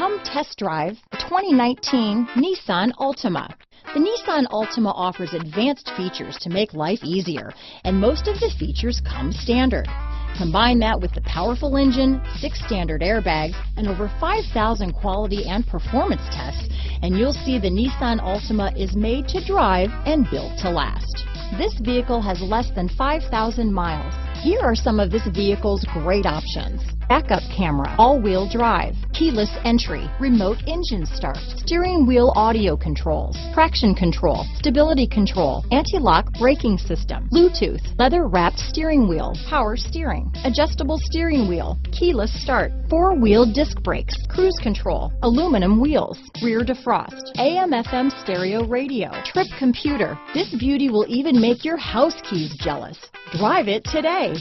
Come test drive the 2019 Nissan Altima. The Nissan Altima offers advanced features to make life easier, and most of the features come standard. Combine that with the powerful engine, six standard airbags, and over 5,000 quality and performance tests, and you'll see the Nissan Altima is made to drive and built to last. This vehicle has less than 5,000 miles. Here are some of this vehicle's great options. Backup camera, all-wheel drive, keyless entry, remote engine start, steering wheel audio controls, traction control, stability control, anti-lock braking system, Bluetooth, leather wrapped steering wheel, power steering, adjustable steering wheel, keyless start, four-wheel disc brakes, cruise control, aluminum wheels, rear defrost, AM FM stereo radio, trip computer. This beauty will even make your house keys jealous. Drive it today.